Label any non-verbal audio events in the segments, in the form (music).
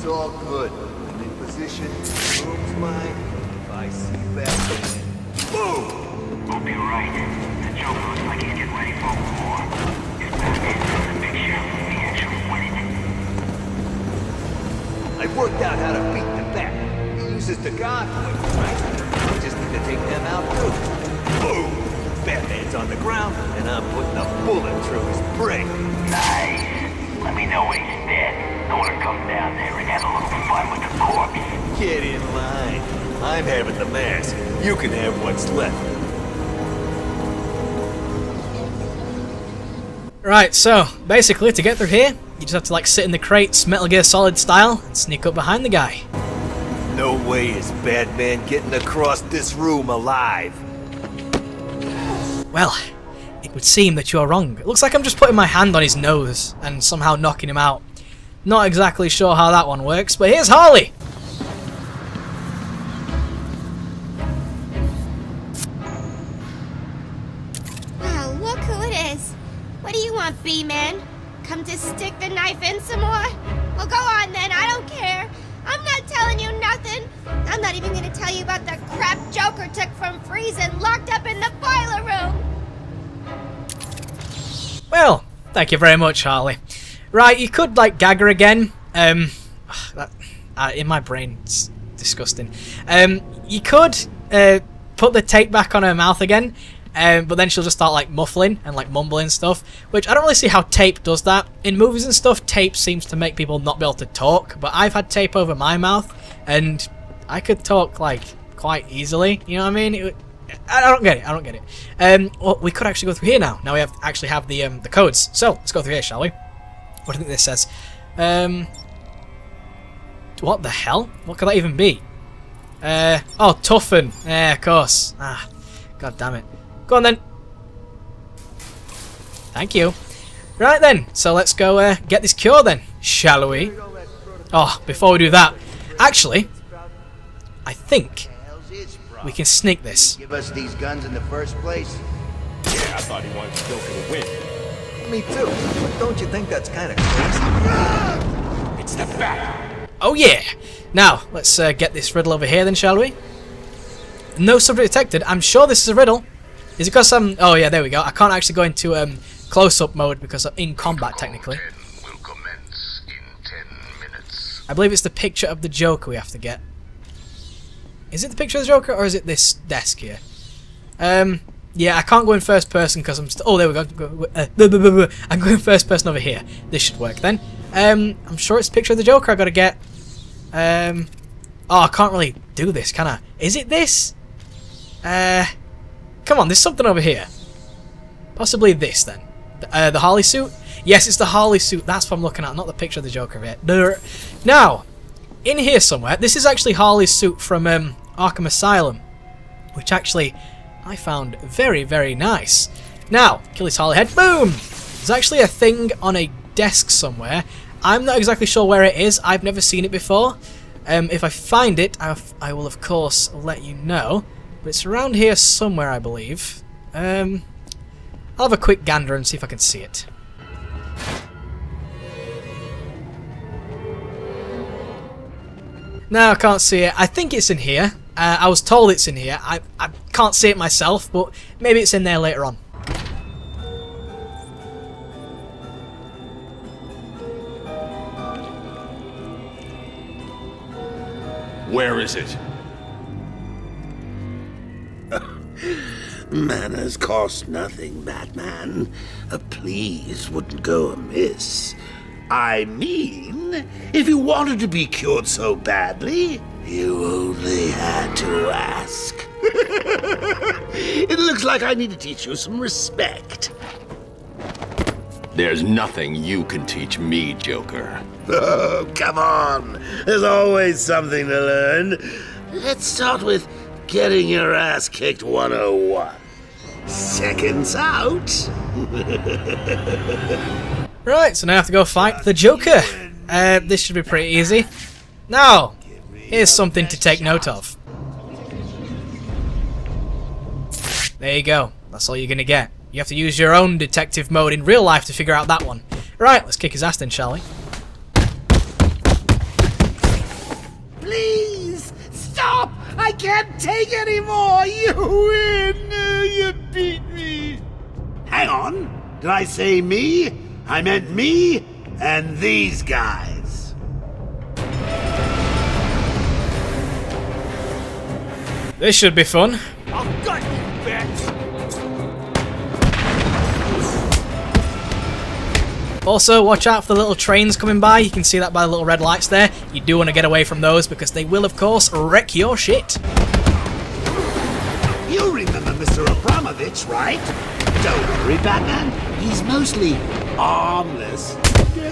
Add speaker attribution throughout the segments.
Speaker 1: It's all good. I'm in position. Room's mine. If I see Batman, boom!
Speaker 2: We'll be right. The Joker looks like he's getting ready for war. If Batman's in the picture, actually winning.
Speaker 1: I worked out how to beat the Bat. He uses the Godwin, right? I just need to take them out too. Boom! Batman's on the ground, and I'm putting a bullet through his brain.
Speaker 2: Nice. Let me know when he's dead. I want to come down there and have a little fun with the corpse.
Speaker 1: Get in line. I'm having the mask. You can have what's left.
Speaker 3: Right, so basically to get through here, you just have to like sit in the crates Metal Gear Solid style and sneak up behind the guy.
Speaker 1: No way is Batman getting across this room alive.
Speaker 3: Well, it would seem that you're wrong. It looks like I'm just putting my hand on his nose and somehow knocking him out. Not exactly sure how that one works, but here's Harley!
Speaker 4: Wow, look who it is. What do you want, B-Man? Come to stick the knife in some more? Well, go on then, I don't care. I'm not telling you nothing. I'm not even gonna tell you about the crap Joker took from Freeze and locked up in the boiler room.
Speaker 3: Well, thank you very much, Harley. Right, you could like gag her again. Um, that uh, in my brain, it's disgusting. Um, you could uh, put the tape back on her mouth again, um, but then she'll just start like muffling and like mumbling stuff. Which I don't really see how tape does that in movies and stuff. Tape seems to make people not be able to talk, but I've had tape over my mouth, and I could talk like quite easily. You know what I mean? It, I don't get it. I don't get it. Um, well, we could actually go through here now. Now we have actually have the um, the codes. So let's go through here, shall we? What do you think this says? Um, what the hell? What could that even be? Uh, oh, toughen. Yeah, of course. Ah, god damn it. Go on then. Thank you. Right then. So let's go uh, get this cure then, shall we? Oh, before we do that, actually, I think we can sneak this.
Speaker 1: Give us these guns in the first place?
Speaker 5: Yeah, I thought he wanted the Joker to win.
Speaker 1: Me too. But don't you think that's kind of crazy?
Speaker 5: It's the bat.
Speaker 3: Oh yeah! Now, let's uh, get this riddle over here then, shall we? No subject detected. I'm sure this is a riddle. Is it because I'm... Oh yeah, there we go. I can't actually go into um, close-up mode because I'm in combat, technically.
Speaker 2: Will commence in 10 minutes.
Speaker 3: I believe it's the picture of the Joker we have to get. Is it the picture of the Joker, or is it this desk here? Um, yeah, I can't go in first person because I'm still... Oh, there we go. Uh. I'm going first person over here. This should work then. Um, I'm sure it's a picture of the Joker i got to get. Um, oh, I can't really do this, can I? Is it this? Uh, come on, there's something over here. Possibly this then. Uh, the Harley suit? Yes, it's the Harley suit. That's what I'm looking at, not the picture of the Joker. There- Now, in here somewhere, this is actually Harley's suit from um, Arkham Asylum, which actually I found very, very nice. Now, kill his Harley head. Boom! There's actually a thing on a desk somewhere. I'm not exactly sure where it is. I've never seen it before. Um, if I find it, I've, I will of course let you know. But it's around here somewhere, I believe. Um, I'll have a quick gander and see if I can see it. No, I can't see it. I think it's in here. Uh, I was told it's in here. I, I can't see it myself, but maybe it's in there later on.
Speaker 5: Where is it? (laughs)
Speaker 6: Manners cost nothing, Batman. A please wouldn't go amiss. I mean, if you wanted to be cured so badly, you only had to ask. (laughs) it looks like I need to teach you some respect.
Speaker 5: There's nothing you can teach me, Joker. (laughs)
Speaker 6: Oh, come on. There's always something to learn. Let's start with getting your ass kicked 101. Seconds out. (laughs)
Speaker 3: Right, so now I have to go fight the Joker. Uh, this should be pretty easy. Now, here's something to take note of. There you go. That's all you're going to get. You have to use your own detective mode in real life to figure out that one. Right, let's kick his ass then, shall we? Please, stop!
Speaker 6: I can't take anymore! You win! You beat me! Hang on! Did I say me? I meant me and these guys.
Speaker 3: This should be fun.
Speaker 1: I'll gut you, bitch!
Speaker 3: Also, watch out for the little trains coming by. You can see that by the little red lights there. You do want to get away from those because they will, of course, wreck your shit.
Speaker 6: You remember Mr. Abramovici, right? Don't worry, Batman. He's mostly harmless.
Speaker 1: You're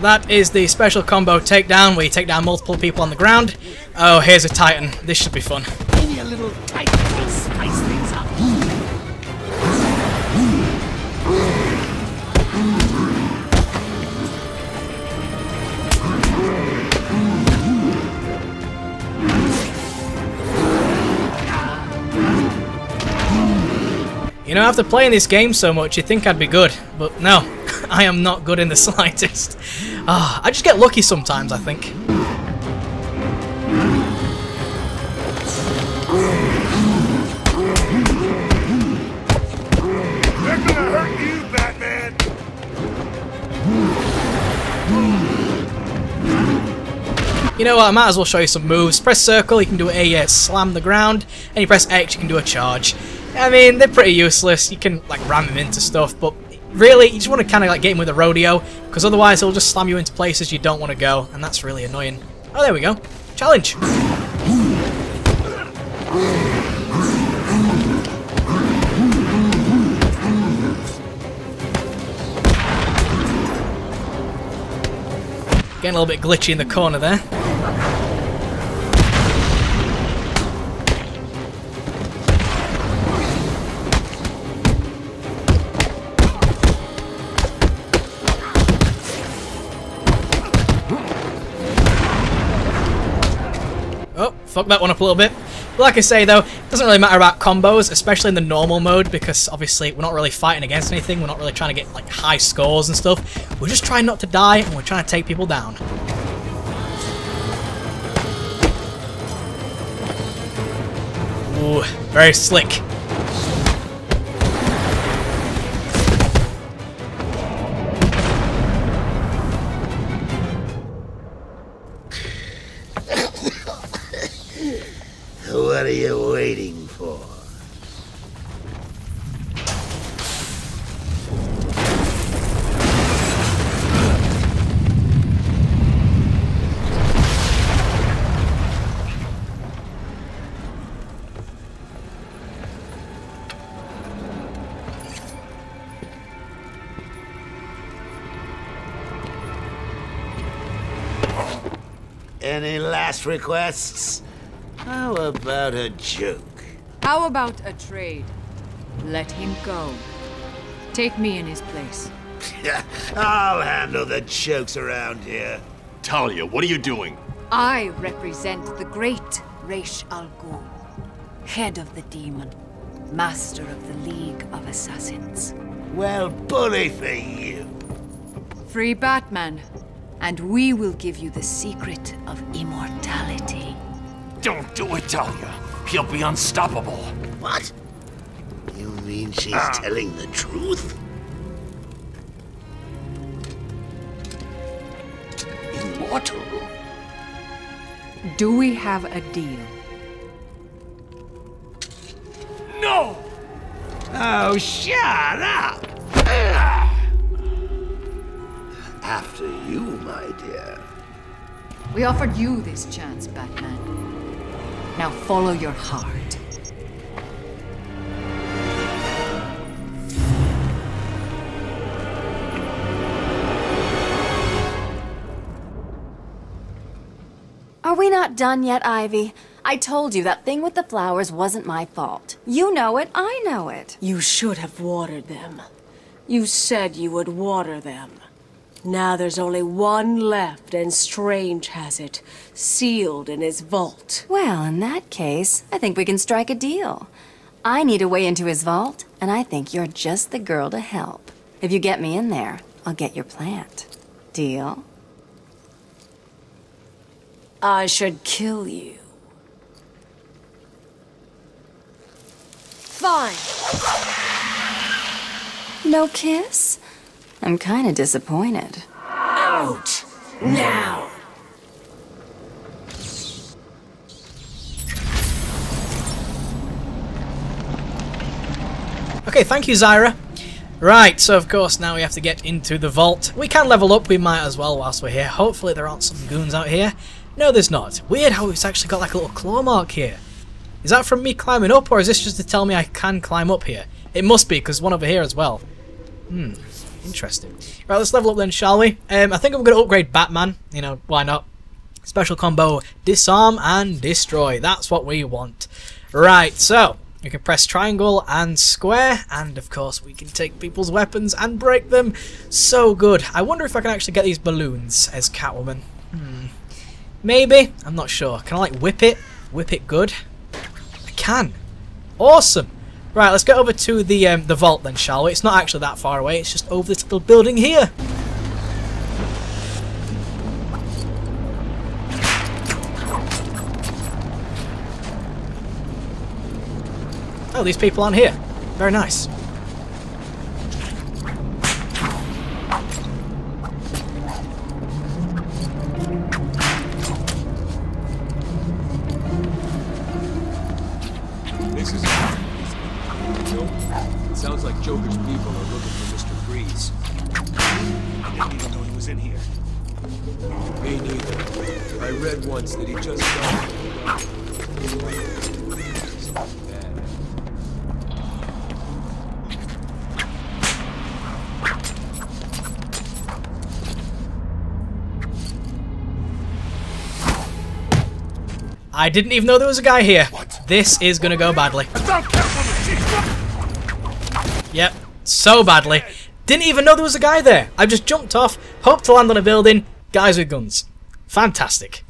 Speaker 3: So that is the special combo takedown where you take down multiple people on the ground. Oh, here's a Titan. This should be fun.
Speaker 6: Maybe a little tight to spice things up.
Speaker 3: You know, after playing this game so much, you'd think I'd be good, but no, (laughs) I am not good in the (laughs) slightest. Ah, I just get lucky sometimes, I think.
Speaker 1: They're gonna hurt you,
Speaker 3: know what, I might as well show you some moves. Press circle, you can do a uh, slam the ground, and you press X, you can do a charge. I mean, they're pretty useless. You can, like, ram them into stuff, but really, you just want to kind of, like, get him with a rodeo, because otherwise he'll just slam you into places you don't want to go, and that's really annoying. Oh, there we go. Challenge! Getting a little bit glitchy in the corner there. Fuck that one up a little bit. But like I say though, it doesn't really matter about combos, especially in the normal mode, because obviously we're not really fighting against anything, we're not really trying to get like high scores and stuff. We're just trying not to die, and we're trying to take people down. Ooh, very slick.
Speaker 6: Any last requests? How about a joke?
Speaker 7: How about a trade? Let him go. Take me in his place. (laughs)
Speaker 6: I'll handle the jokes around here.
Speaker 5: Talia, what are you doing?
Speaker 7: I represent the great Ra's al Ghul, head of the demon, master of the League of Assassins.
Speaker 6: Well, bully for you.
Speaker 7: Free Batman, and we will give you the secret of immortality.
Speaker 5: Don't do it, Talia. He'll be unstoppable.
Speaker 6: What? You mean she's ah. telling the truth? Immortal?
Speaker 7: Do we have a deal?
Speaker 5: No!
Speaker 6: Oh, shut up! Ah! After you, my dear.
Speaker 7: We offered you this chance, Batman. Now follow your heart.
Speaker 8: Are we not done yet, Ivy? I told you that thing with the flowers wasn't my fault. You know it, I know it.
Speaker 9: You should have watered them. You said you would water them. Now there's only one left, and Strange has it, sealed in his vault.
Speaker 8: Well, in that case, I think we can strike a deal. I need a way into his vault, and I think you're just the girl to help. If you get me in there, I'll get your plant. Deal?
Speaker 9: I should kill you. Fine.
Speaker 8: No kiss? I'm kinda disappointed.
Speaker 9: Out! Now!
Speaker 3: Okay, thank you, Zyra. Right, so of course now we have to get into the vault. We can level up, we might as well whilst we're here. Hopefully there aren't some goons out here. No, there's not. Weird how it's actually got like a little claw mark here. Is that from me climbing up, or is this just to tell me I can climb up here? It must be, because one over here as well. Hmm, interesting. Right, let's level up then, shall we? Um, I think I'm going to upgrade Batman. You know, why not? Special combo, disarm and destroy. That's what we want. Right, so we can press triangle and square, and of course we can take people's weapons and break them. So good. I wonder if I can actually get these balloons as Catwoman. Hmm. Maybe. I'm not sure. Can I like whip it? Whip it good? I can. Awesome. Right, let's get over to the um, the vault then, shall we? It's not actually that far away. It's just over this little building here. Oh, these people aren't here. Very nice. I didn't even know there was a guy here. This is gonna go badly. Yep, so badly. Didn't even know there was a guy there. I just jumped off, hoped to land on a building, guys with guns. Fantastic.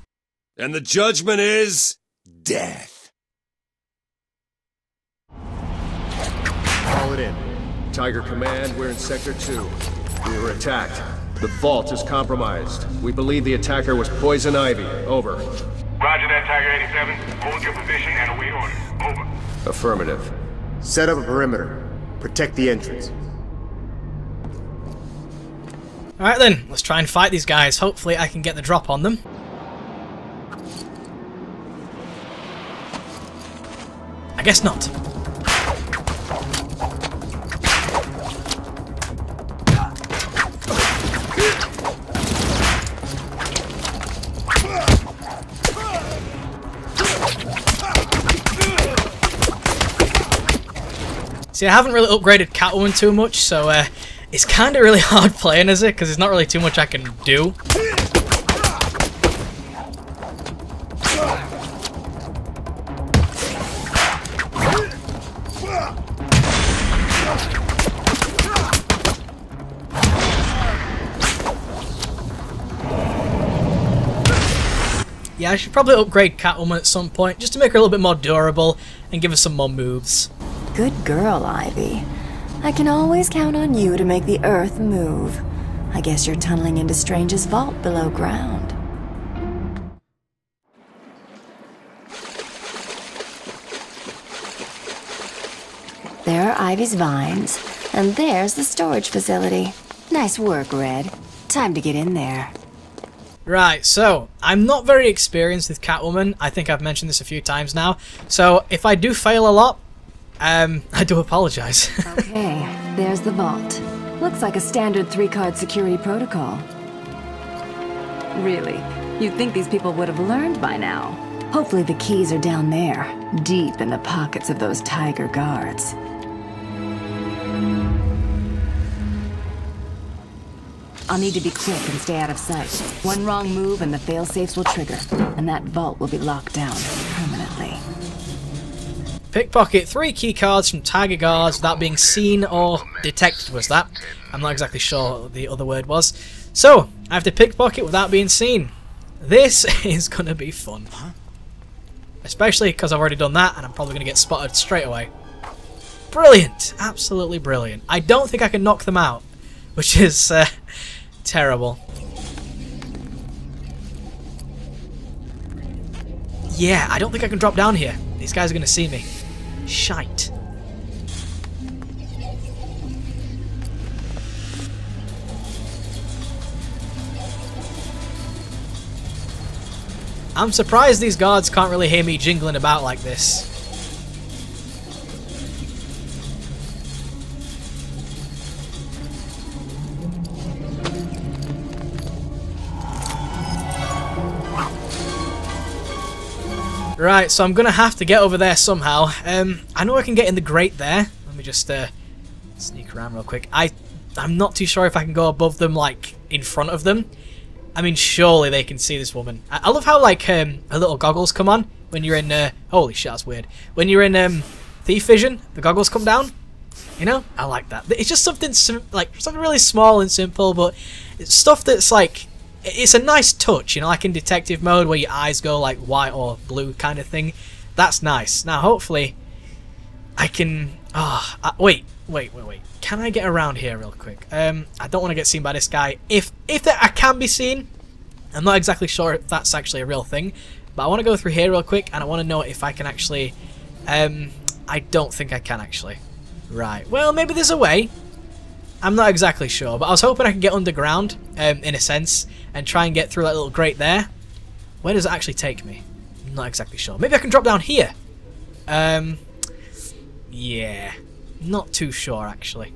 Speaker 10: And the judgment is death.
Speaker 11: Call it in. Tiger Command, we're in Sector 2. We were attacked. The vault is compromised. We believe the attacker was Poison Ivy. Over.
Speaker 2: Roger that, Tiger 87. Hold your position and await orders. Over.
Speaker 11: Affirmative.
Speaker 12: Set up a perimeter. Protect the entrance.
Speaker 3: Alright then, let's try and fight these guys. Hopefully I can get the drop on them. I guess not. See, I haven't really upgraded Catwoman too much, so uh, it's kind of really (laughs) hard playing as it, because there's not really too much I can do. Yeah, I should probably upgrade Catwoman at some point, just to make her a little bit more durable, and give her some more moves.
Speaker 8: Good girl, Ivy. I can always count on you to make the Earth move. I guess you're tunneling into Strange's vault below ground. There are Ivy's vines, and there's the storage facility. Nice work, Red. Time to get in there.
Speaker 3: Right, so, I'm not very experienced with Catwoman. I think I've mentioned this a few times now. So, if I do fail a lot, um, I do apologize. (laughs)
Speaker 8: Okay, there's the vault. Looks like a standard three-card security protocol. Really? You'd think these people would have learned by now. Hopefully the keys are down there, deep in the pockets of those tiger guards. I'll need to be quick and stay out of sight. One wrong move and the fail-safes will trigger, and that vault will be locked down permanently.
Speaker 3: Pickpocket three key cards from Tiger Guards without being seen or detected was that. I'm not exactly sure what the other word was. So, I have to pickpocket without being seen. This (laughs) is going to be fun. Especially because I've already done that and I'm probably going to get spotted straight away. Brilliant! Absolutely brilliant. I don't think I can knock them out, which is uh, (laughs) terrible. Yeah, I don't think I can drop down here. These guys are going to see me. Shite. I'm surprised these guards can't really hear me jingling about like this. Right, so I'm gonna have to get over there somehow. Um, I know I can get in the grate there. Let me just uh, sneak around real quick. I, I'm not too sure if I can go above them, like in front of them. I mean, surely they can see this woman. I, I love how like um, her little goggles come on when you're in. Uh, holy shit, that's weird. When you're in um, thief vision, the goggles come down. You know, I like that. It's just something like something really small and simple, but it's stuff that's like it's a nice touch, you know, like in detective mode where your eyes go like white or blue kind of thing. That's nice. Now, hopefully, I can. Oh, wait, wait, wait, wait. Can I get around here real quick? Um, I don't want to get seen by this guy. If if I can be seen, I'm not exactly sure if that's actually a real thing, but I want to go through here real quick, and I want to know if I can actually. Um, I don't think I can actually. Right. Well, maybe there's a way. I'm not exactly sure, but I was hoping I could get underground, um, in a sense, and try and get through that little grate there. Where does it actually take me? I'm not exactly sure. Maybe I can drop down here. Um, yeah, not too sure actually.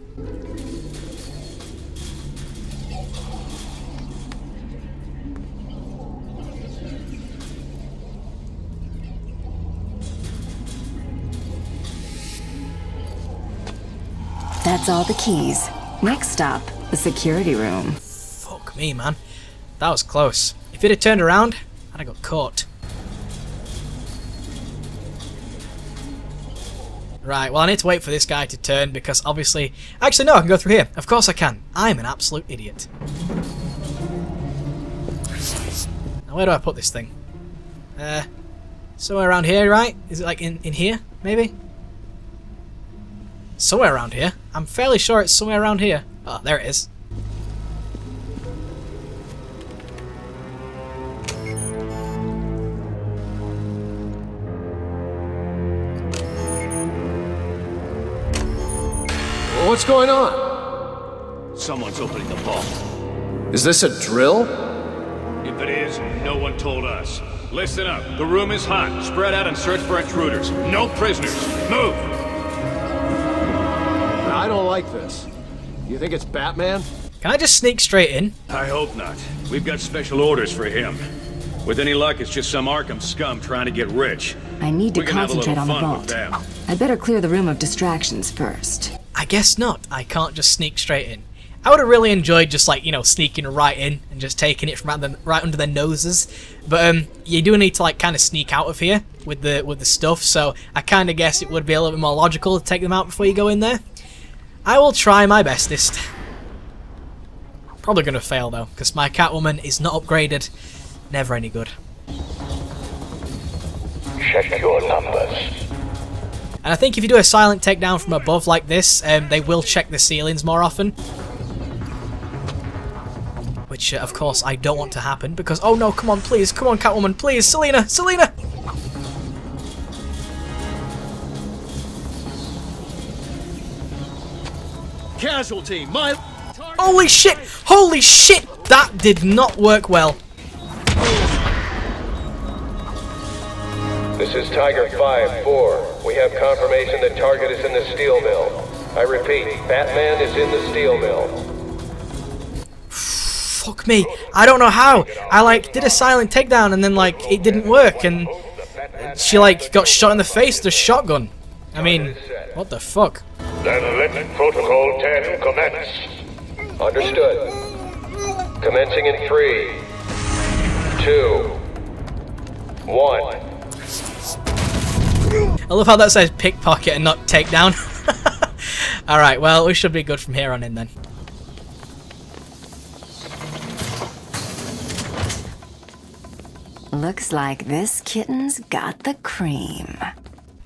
Speaker 8: That's all the keys. Next stop, the security room.
Speaker 3: Fuck me, man. That was close. If it had turned around, I'd have got caught. Right, well I need to wait for this guy to turn because obviously... Actually no, I can go through here. Of course I can. I'm an absolute idiot. Now where do I put this thing? Uh, somewhere around here, right? Is it like in, in here, maybe? Somewhere around here. I'm fairly sure it's somewhere around here. Oh, there it is.
Speaker 11: What's going on?
Speaker 10: Someone's opening the vault.
Speaker 11: Is this a drill?
Speaker 10: If it is, no one told us. Listen up. The room is hot. Spread out and search for intruders. No prisoners. Move!
Speaker 11: I don't like this. You think it's Batman?
Speaker 3: Can I just sneak straight in?
Speaker 10: I hope not. We've got special orders for him. With any luck, it's just some Arkham scum trying to get rich.
Speaker 8: I need to
Speaker 10: we
Speaker 8: concentrate on the
Speaker 10: little fun with
Speaker 8: vault.
Speaker 10: them.
Speaker 8: I better clear the room of distractions first.
Speaker 3: I guess not. I can't just sneak straight in. I would have really enjoyed just like, you know, sneaking right in and just taking it from right, them, right under their noses. But um, you do need to like kind of sneak out of here with the with the stuff. So I kind of guess it would be a little bit more logical to take them out before you go in there. I will try my bestest. Probably going to fail though, because my Catwoman is not upgraded. Never any good.
Speaker 2: Check your numbers.
Speaker 3: And I think if you do a silent takedown from above like this, um, they will check the ceilings more often. Which, uh, of course, I don't want to happen because... Oh no, come on, please. Come on, Catwoman, please. Selina, Selina!
Speaker 10: Casualty, my...
Speaker 3: Holy shit! Holy shit! That did not work well.
Speaker 13: This is Tiger 5-4. We have confirmation that target is in the steel mill. I repeat, Batman is in the steel mill.
Speaker 3: Fuck me. I don't know how. I, like, did a silent takedown and then, like, it didn't work and... She, like, got shot in the face with a shotgun. I mean, what the fuck?
Speaker 13: Then let Protocol 10 commence. Understood. Commencing in three, two, one.
Speaker 3: I love how that says pickpocket and not takedown. (laughs) Alright, well, we should be good from here on in then.
Speaker 8: Looks like this kitten's got the cream.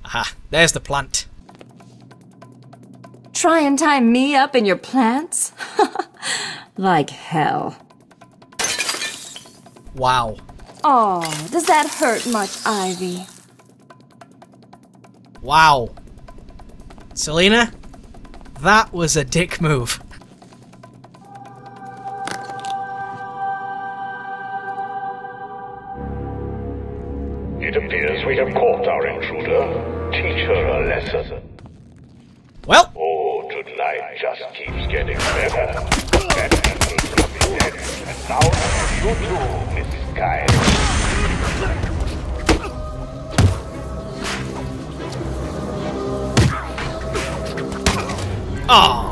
Speaker 3: Aha, there's the plant.
Speaker 8: Try and tie me up in your plants? Like hell.
Speaker 3: Wow.
Speaker 8: Oh, does that hurt much, Ivy?
Speaker 3: Wow. Selina, that was a dick move.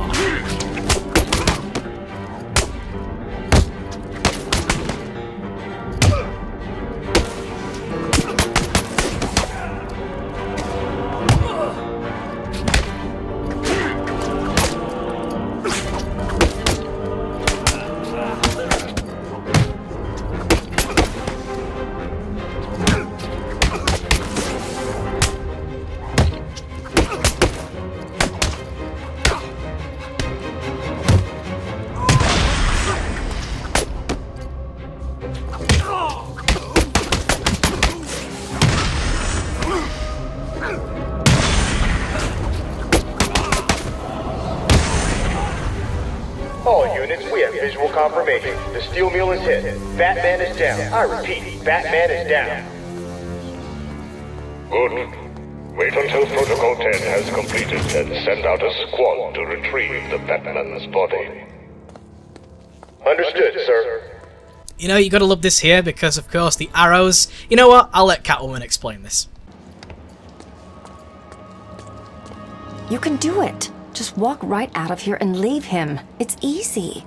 Speaker 3: Aww.
Speaker 14: Hit. Batman is down. I repeat, Batman is down.
Speaker 13: Good. Wait until Protocol 10 has completed and send out a squad to retrieve the Batman's body.
Speaker 14: Understood, sir.
Speaker 3: You know, you gotta love this here because, of course, the arrows. You know what? I'll let Catwoman explain this.
Speaker 8: You can do it. Just walk right out of here and leave him. It's easy.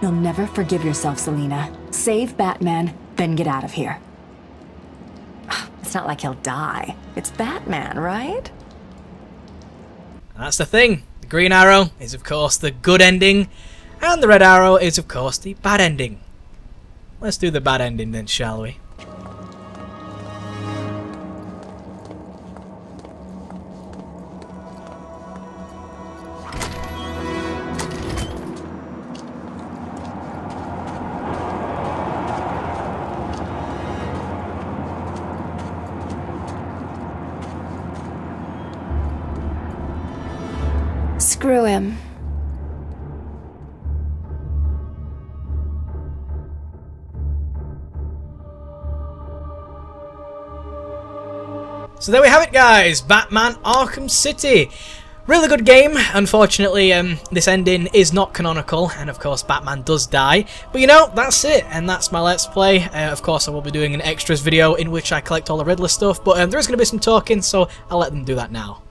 Speaker 8: You'll never forgive yourself, Selina. Save Batman, then get out of here. (sighs) It's not like he'll die. It's Batman, right?
Speaker 3: That's the thing. The green arrow is, of course, the good ending, and the red arrow is, of course, the bad ending. Let's do the bad ending then, shall we?
Speaker 8: Screw him.
Speaker 3: So there we have it, guys. Batman Arkham City. Really good game. Unfortunately, um, this ending is not canonical, and of course, Batman does die. But you know, that's it, and that's my Let's Play. Uh, of course, I will be doing an extras video in which I collect all the Riddler stuff, but um, there is going to be some talking, so I'll let them do that now.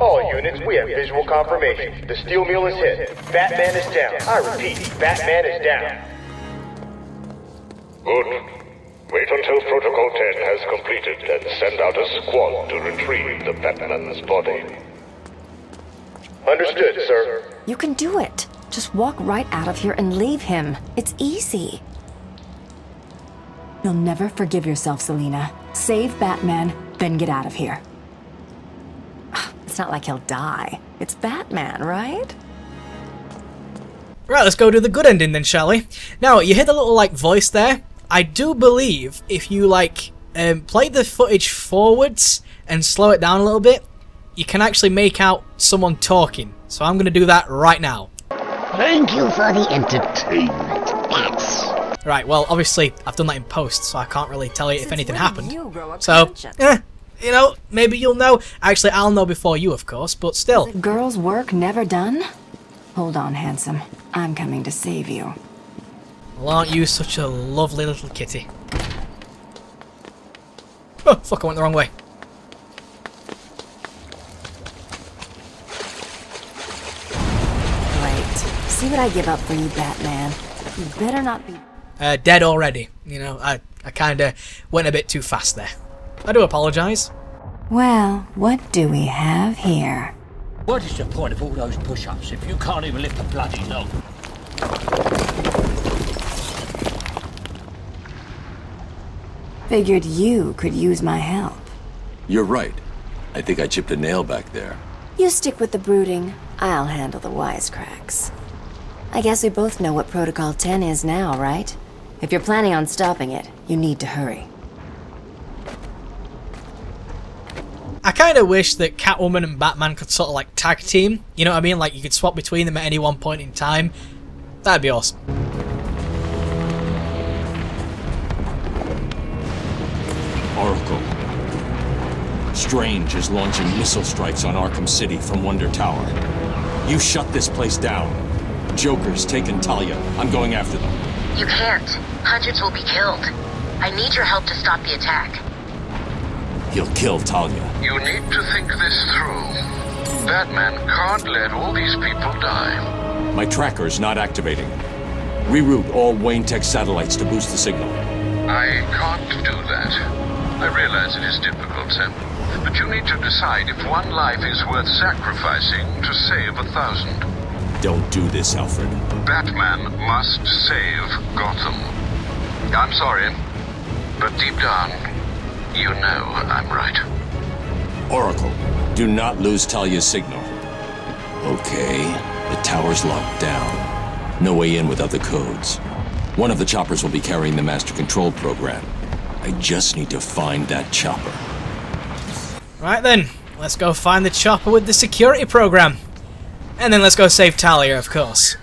Speaker 2: All
Speaker 14: units, we have visual confirmation. The steel mill is hit. Batman is down. I repeat, Batman is down.
Speaker 13: Good. Wait until Protocol 10 has completed and send out a squad to retrieve the Batman's body.
Speaker 14: Understood, sir.
Speaker 8: You can do it. Just walk right out of here and leave him. It's easy. You'll never forgive yourself, Selina. Save Batman, then get out of here. (sighs) It's not like he'll die. It's Batman, right?
Speaker 3: Right, let's go do the good ending then, shall we? Now, you hear the little, like, voice there? I do believe if you, like, um, play the footage forwards and slow it down a little bit, you can actually make out someone talking. So I'm going to do that right now.
Speaker 6: Thank you for the entertainment. That's
Speaker 3: Right, well, obviously, I've done that in post, so I can't really tell you if anything happened.
Speaker 8: you grow a
Speaker 3: So,
Speaker 8: conscience?
Speaker 3: eh, you know, maybe you'll know. Actually, I'll know before you, of course, but still.
Speaker 8: The girl's work never done? Hold on, handsome. I'm coming to save you.
Speaker 3: Well, aren't you such a lovely little kitty? Oh, fuck, I went the wrong way.
Speaker 8: Great. See what I give up for you, Batman. You better not be.
Speaker 3: Uh, dead already. You know, I, I kinda went a bit too fast there. I do apologise.
Speaker 8: Well, what do we have here?
Speaker 5: What is the point of all those push-ups if you can't even lift a bloody log?
Speaker 8: Figured you could use my help.
Speaker 15: You're right. I think I chipped a nail back there.
Speaker 8: You stick with the brooding, I'll handle the wisecracks. I guess we both know what Protocol 10 is now, right? If you're planning on stopping it, you need to hurry.
Speaker 3: I kinda wish that Catwoman and Batman could sort of like tag team. You know what I mean? Like you could swap between them at any one point in time. That'd be awesome.
Speaker 5: Oracle. Strange is launching missile strikes on Arkham City from Wonder Tower. You shut this place down. Joker's taken Talia. I'm going after them.
Speaker 2: You can't. Hundreds will be killed. I need your help to stop the attack.
Speaker 5: He'll kill Talia.
Speaker 16: You need to think this through. Batman can't let all these people die.
Speaker 5: My tracker's not activating. Reroute all Wayne Tech satellites to boost the signal.
Speaker 16: I can't do that. I realize it is difficult, Sam. But you need to decide if one life is worth sacrificing to save a thousand.
Speaker 5: Don't do this, Alfred.
Speaker 16: Batman must save Gotham. I'm sorry, but deep down, you know I'm right.
Speaker 5: Oracle, do not lose Talia's signal. Okay, the tower's locked down. No way in without the codes. One of the choppers will be carrying the master control program. I just need to find that chopper.
Speaker 3: Right then, let's go find the chopper with the security program. And then let's go save Talia, of course.